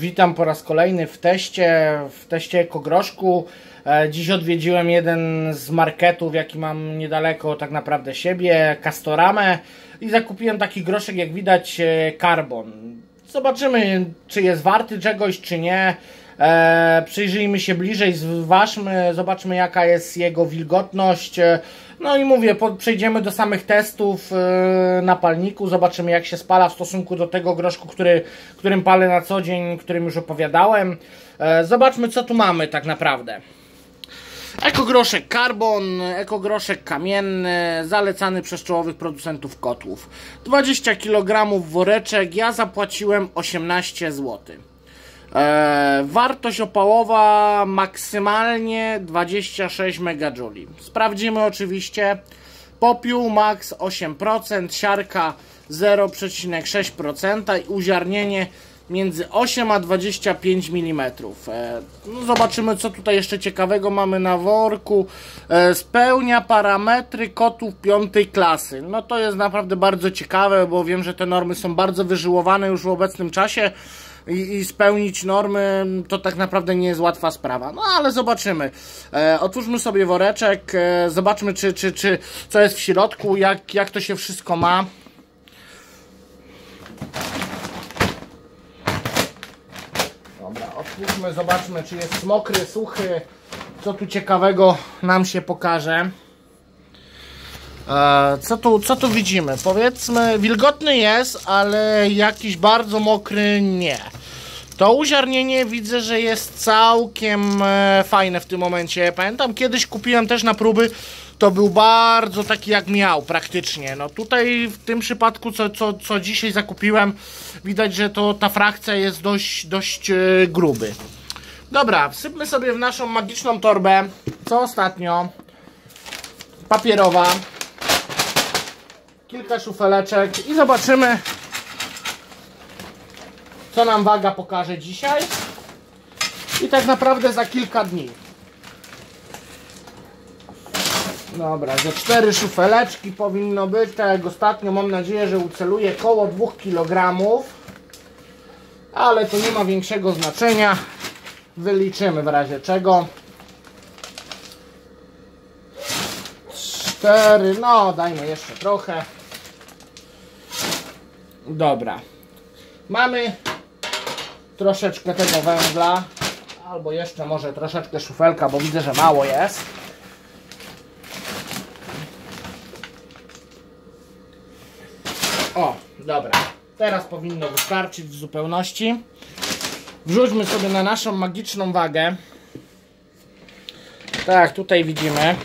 Witam po raz kolejny w teście, w teście ekogroszku. E, Dziś odwiedziłem jeden z marketów, jaki mam niedaleko tak naprawdę siebie, Castoramę i zakupiłem taki groszek, jak widać, e, Carbon. Zobaczymy, czy jest warty czegoś, czy nie. E, przyjrzyjmy się bliżej, zważmy, zobaczmy jaka jest jego wilgotność. No i mówię, po, przejdziemy do samych testów e, na palniku, zobaczymy jak się spala w stosunku do tego groszku, który, którym palę na co dzień, którym już opowiadałem. E, zobaczmy co tu mamy tak naprawdę. Ekogroszek Carbon, ekogroszek kamienny, zalecany przez czołowych producentów kotłów. 20 kg woreczek, ja zapłaciłem 18 zł. E, wartość opałowa maksymalnie 26 MJ. Sprawdzimy oczywiście. Popiół max 8%, siarka 0,6% i uziarnienie między 8 a 25 mm. E, no zobaczymy co tutaj jeszcze ciekawego mamy na worku. E, spełnia parametry kotów piątej klasy. No to jest naprawdę bardzo ciekawe, bo wiem, że te normy są bardzo wyżyłowane już w obecnym czasie i, i spełnić normy to tak naprawdę nie jest łatwa sprawa. No ale zobaczymy. E, otwórzmy sobie woreczek, e, zobaczmy czy, czy, czy co jest w środku, jak, jak to się wszystko ma. Dobra, otwórzmy, zobaczmy czy jest mokry, suchy, co tu ciekawego nam się pokaże. E, Co tu, co tu widzimy? Powiedzmy, wilgotny jest, ale jakiś bardzo mokry nie. To uziarnienie widzę, że jest całkiem e, fajne w tym momencie. Pamiętam, kiedyś kupiłem też na próby, to był bardzo taki jak miał praktycznie. No tutaj w tym przypadku, co, co, co dzisiaj zakupiłem, widać, że to ta frakcja jest dość, dość e, gruby. Dobra, wsypmy sobie w naszą magiczną torbę, co ostatnio, papierowa, kilka szufeleczek i zobaczymy co nam waga pokaże dzisiaj. I tak naprawdę za kilka dni. Dobra, ze cztery szufeleczki powinno być tak jak ostatnio mam nadzieję, że uceluje koło 2 kg ale to nie ma większego znaczenia. Wyliczymy w razie czego. Cztery, no dajmy jeszcze trochę. Dobra. Mamy troszeczkę tego węgla. Albo jeszcze może troszeczkę szufelka, bo widzę, że mało jest. O, dobra. Teraz powinno wystarczyć w zupełności. Wrzućmy sobie na naszą magiczną wagę. Tak, tutaj widzimy.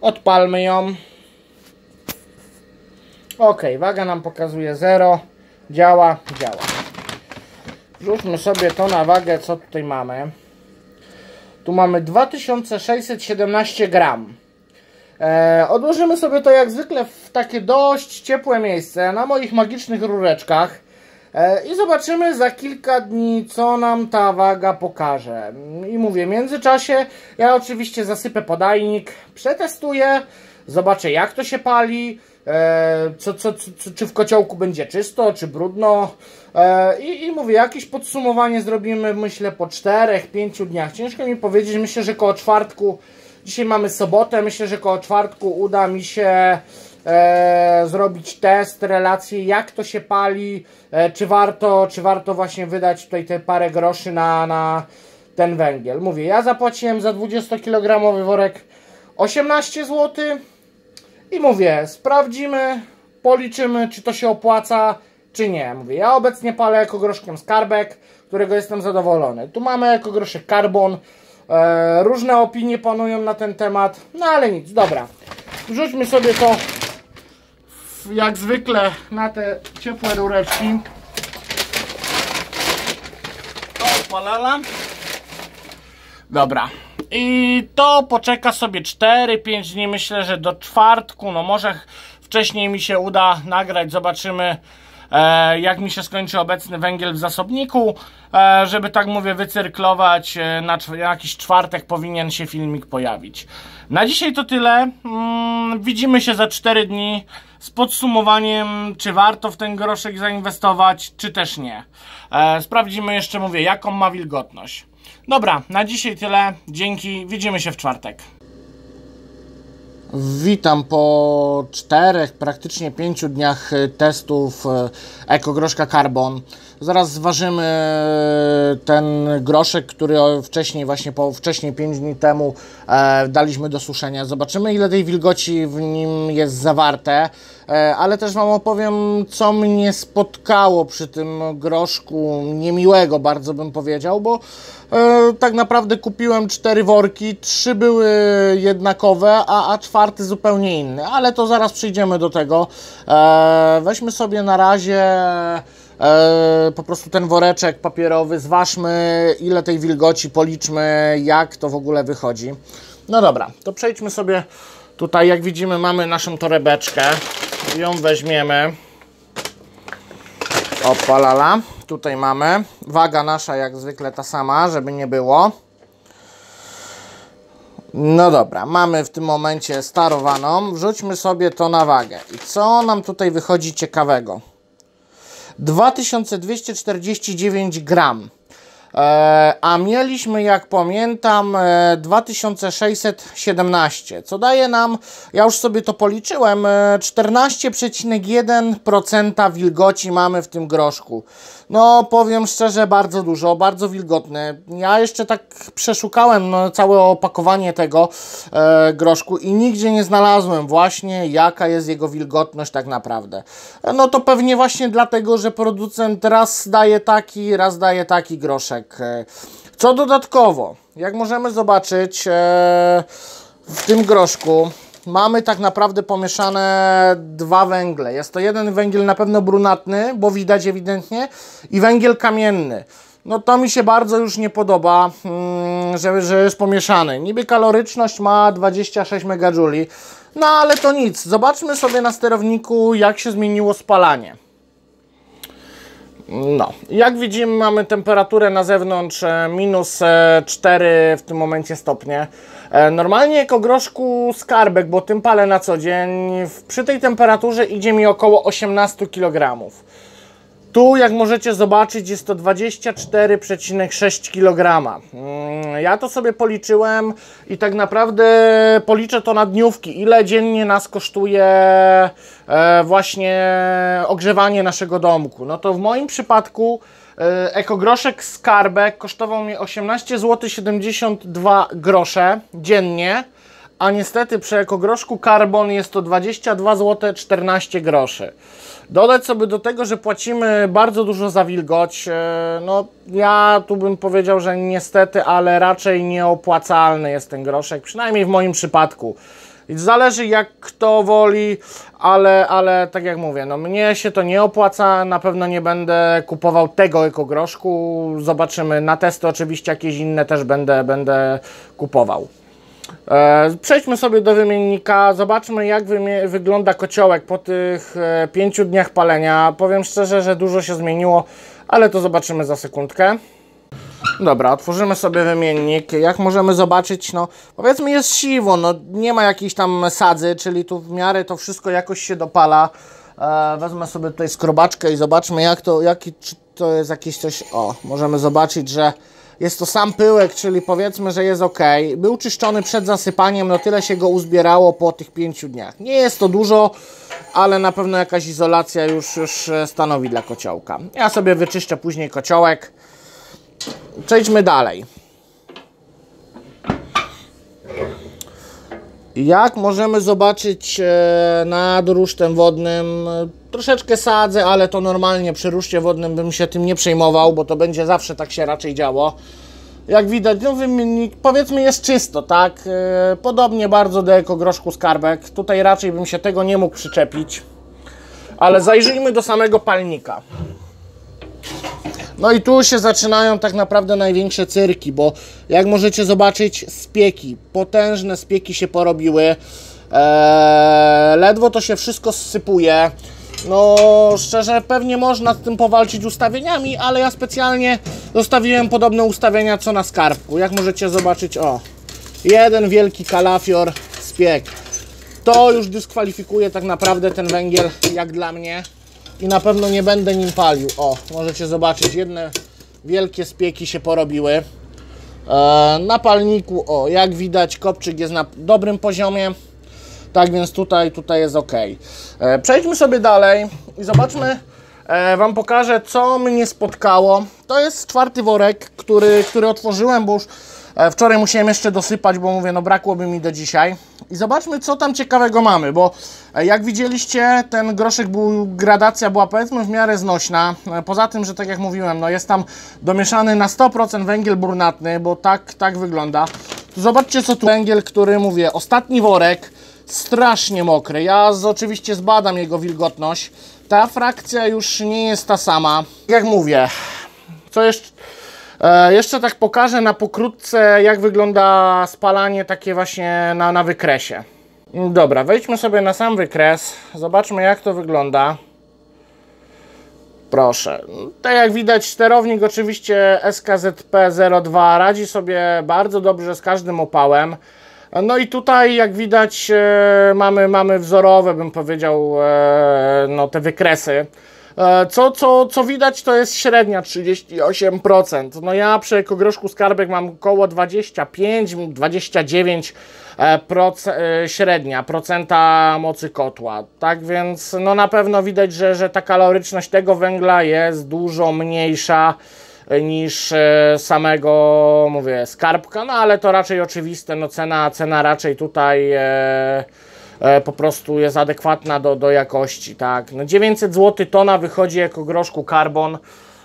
Odpalmy ją. Ok, waga nam pokazuje 0. Działa, działa. Wrzućmy sobie to na wagę, co tutaj mamy. Tu mamy 2617 gram. E, odłożymy sobie to jak zwykle w takie dość ciepłe miejsce na moich magicznych rureczkach. E, I zobaczymy za kilka dni, co nam ta waga pokaże. I mówię, w międzyczasie ja oczywiście zasypę podajnik, przetestuję, zobaczę jak to się pali, e, co, co, co, czy w kociołku będzie czysto, czy brudno. E, i, I mówię, jakieś podsumowanie zrobimy, myślę, po 4-5 dniach. Ciężko mi powiedzieć, myślę, że koło czwartku, dzisiaj mamy sobotę, myślę, że koło czwartku uda mi się e, zrobić test, relację, jak to się pali, e, czy warto, czy warto właśnie wydać tutaj te parę groszy na, na ten węgiel. Mówię, ja zapłaciłem za 20 kg worek 18 zł i mówię, sprawdzimy, policzymy, czy to się opłaca, czy nie. Mówię, ja obecnie palę ekogroszkiem skarbek, którego jestem zadowolony. Tu mamy ekogroszek Carbon, e, różne opinie panują na ten temat, no ale nic, dobra. Wrzućmy sobie to jak zwykle na te ciepłe rureczki. Opalala. Dobra. I to poczeka sobie 4-5 dni. Myślę, że do czwartku, no może wcześniej mi się uda nagrać. Zobaczymy. e, jak mi się skończy obecny węgiel w zasobniku, e, żeby tak mówię wycyrklować, e, na jakiś czwartek powinien się filmik pojawić. Na dzisiaj to tyle, mm, widzimy się za 4 dni z podsumowaniem, czy warto w ten groszek zainwestować, czy też nie. Sprawdzimy jeszcze, mówię, jaką ma wilgotność. Dobra, na dzisiaj tyle. Dzięki, widzimy się w czwartek. Witam po czterech, praktycznie pięciu dniach e, testów e, ekogroszka Carbon. Zaraz zważymy e, ten groszek, który wcześniej, właśnie po wcześniej 5 dni temu e, daliśmy do suszenia. Zobaczymy ile tej wilgoci w nim jest zawarte, e, ale też Wam opowiem co mnie spotkało przy tym groszku, niemiłego bardzo bym powiedział, bo e, tak naprawdę kupiłem cztery worki, trzy były jednakowe, a, a czwarty zupełnie inny, ale to zaraz przyjdziemy do tego. E, weźmy sobie na razie E, po prostu ten woreczek papierowy, zważmy ile tej wilgoci, policzmy jak to w ogóle wychodzi. No dobra, to przejdźmy sobie tutaj, jak widzimy mamy naszą torebeczkę, ją weźmiemy. Opalala, tutaj mamy, waga nasza jak zwykle ta sama, żeby nie było. No dobra, mamy w tym momencie starowaną, wrzućmy sobie to na wagę. I co nam tutaj wychodzi ciekawego? 2249 gram. E, a mieliśmy, jak pamiętam, 2617, e, co daje nam, ja już sobie to policzyłem, 14,1% e, wilgoci mamy w tym groszku. No, powiem szczerze, bardzo dużo, bardzo wilgotny. Ja jeszcze tak przeszukałem no, całe opakowanie tego e, groszku i nigdzie nie znalazłem właśnie, jaka jest jego wilgotność tak naprawdę. No to pewnie właśnie dlatego, że producent raz daje taki, raz daje taki groszek. Co dodatkowo, jak możemy zobaczyć, e, w tym groszku mamy tak naprawdę pomieszane dwa węgle. Jest to jeden węgiel na pewno brunatny, bo widać ewidentnie, i węgiel kamienny. No to mi się bardzo już nie podoba, mm, że, że jest pomieszany. Niby kaloryczność ma 26 MJ, no ale to nic. Zobaczmy sobie na sterowniku, jak się zmieniło spalanie. No, jak widzimy mamy temperaturę na zewnątrz e, minus 4 e, w tym momencie stopnie. E, normalnie jako groszku skarbek, bo tym palę na co dzień, przy tej temperaturze idzie mi około 18 kg. Tu, jak możecie zobaczyć, jest to 24,6 kg. Mm, ja to sobie policzyłem i tak naprawdę policzę to na dniówki. Ile dziennie nas kosztuje e, właśnie ogrzewanie naszego domku? No to w moim przypadku e, ekogroszek skarbek kosztował mnie 18 zł 72 grosze dziennie a niestety przy ekogroszku Carbon jest to 22 zł 14 groszy. Dodać sobie do tego, że płacimy bardzo dużo za wilgoć, e, no ja tu bym powiedział, że niestety, ale raczej nieopłacalny jest ten groszek, przynajmniej w moim przypadku. Zależy jak kto woli, ale, ale tak jak mówię, no mnie się to nie opłaca, na pewno nie będę kupował tego ekogroszku, zobaczymy, na testy oczywiście jakieś inne też będę, będę kupował. E, przejdźmy sobie do wymiennika, zobaczmy jak wygląda kociołek po tych e, pięciu dniach palenia. Powiem szczerze, że dużo się zmieniło, ale to zobaczymy za sekundkę. Dobra, otworzymy sobie wymiennik. Jak możemy zobaczyć, no powiedzmy jest siwo, no nie ma jakiejś tam sadzy, czyli tu w miarę to wszystko jakoś się dopala. E, wezmę sobie tutaj skrobaczkę i zobaczmy jak to, jaki, czy to jest jakieś coś, o, możemy zobaczyć, że jest to sam pyłek, czyli powiedzmy, że jest ok. Był czyszczony przed zasypaniem, no tyle się go uzbierało po tych pięciu dniach. Nie jest to dużo, ale na pewno jakaś izolacja już, już stanowi dla kociołka. Ja sobie wyczyszczę później kociołek. Przejdźmy dalej. Jak możemy zobaczyć e, nad rusztem wodnym, troszeczkę sadzę, ale to normalnie przy ruszcie wodnym bym się tym nie przejmował, bo to będzie zawsze tak się raczej działo. Jak widać, no wymiennik powiedzmy jest czysto, tak? E, podobnie bardzo do ekogroszku skarbek. Tutaj raczej bym się tego nie mógł przyczepić. Ale zajrzyjmy do samego palnika. No i tu się zaczynają tak naprawdę największe cyrki, bo jak możecie zobaczyć, spieki, potężne spieki się porobiły. Eee, ledwo to się wszystko sypuje. No, szczerze, pewnie można z tym powalczyć ustawieniami, ale ja specjalnie zostawiłem podobne ustawienia co na skarbku. Jak możecie zobaczyć, o, jeden wielki kalafior spiek. To już dyskwalifikuje tak naprawdę ten węgiel, jak dla mnie. I na pewno nie będę nim palił. O, możecie zobaczyć, jedne wielkie spieki się porobiły. E, na palniku, o, jak widać, kopczyk jest na dobrym poziomie. Tak więc tutaj, tutaj jest ok. E, przejdźmy sobie dalej i zobaczmy, e, Wam pokażę, co mnie spotkało. To jest czwarty worek, który, który otworzyłem, bo już wczoraj musiałem jeszcze dosypać, bo mówię, no brakłoby mi do dzisiaj. I zobaczmy, co tam ciekawego mamy, bo e, jak widzieliście, ten groszek był, gradacja była powiedzmy w miarę znośna. E, Poza tym, że tak jak mówiłem, no jest tam domieszany na 100% węgiel brunatny, bo tak, tak wygląda. Zobaczcie, co tu węgiel, który mówię, ostatni worek, strasznie mokry. Ja z, oczywiście zbadam jego wilgotność. Ta frakcja już nie jest ta sama. Jak mówię, co jeszcze? E, jeszcze tak pokażę na pokrótce, jak wygląda spalanie takie właśnie na, na wykresie. Dobra, wejdźmy sobie na sam wykres. Zobaczmy, jak to wygląda. Proszę. Tak jak widać, sterownik oczywiście SKZP02 radzi sobie bardzo dobrze z każdym opałem. No i tutaj, jak widać, e, mamy, mamy wzorowe, bym powiedział, e, no, te wykresy. E, Co, co, co widać, to jest średnia 38%. No ja przy ekogroszku skarbek mam około 25, 29 e, proce, e, średnia procenta mocy kotła. Tak więc no na pewno widać, że, że ta kaloryczność tego węgla jest dużo mniejsza niż samego, mówię, skarbka, no ale to raczej oczywiste, no cena, cena raczej tutaj po prostu jest adekwatna do, do jakości, tak. No 900 zł tona wychodzi jako groszku karbon.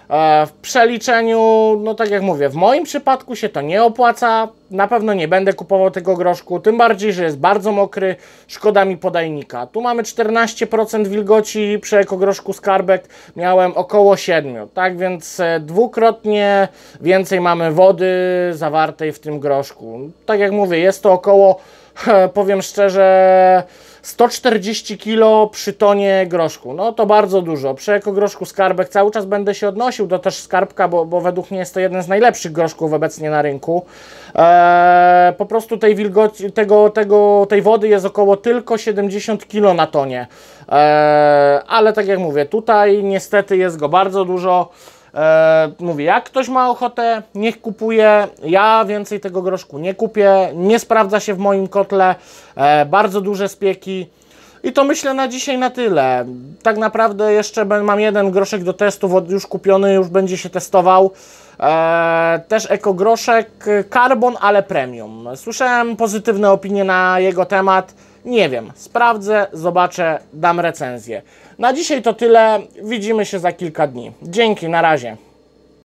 E, w przeliczeniu, no tak jak mówię, w moim przypadku się to nie opłaca. Na pewno nie będę kupował tego groszku, tym bardziej, że jest bardzo mokry, szkoda mi podajnika. Tu mamy 14% wilgoci przy ekogroszku skarbek, miałem około 7, tak więc e, dwukrotnie więcej mamy wody zawartej w tym groszku. Tak jak mówię, jest to około, powiem szczerze, 140 kg przy tonie groszku. No to bardzo dużo. Przy ekogroszku skarbek cały czas będę się odnosił do też skarbka, bo, bo według mnie jest to jeden z najlepszych groszków obecnie na rynku. Eee, po prostu tej wilgoci, tego, tego, tej wody jest około tylko 70 kg na tonie. Eee, ale tak jak mówię, tutaj niestety jest go bardzo dużo. E, mówię, jak ktoś ma ochotę, niech kupuje. Ja więcej tego groszku nie kupię. Nie sprawdza się w moim kotle. E, bardzo duże spieki. I to myślę na dzisiaj na tyle. Tak naprawdę jeszcze mam jeden groszek do testów, już kupiony, już będzie się testował. E, też ekogroszek Carbon, ale premium. Słyszałem pozytywne opinie na jego temat. Nie wiem, sprawdzę, zobaczę, dam recenzję. Na dzisiaj to tyle. Widzimy się za kilka dni. Dzięki, na razie.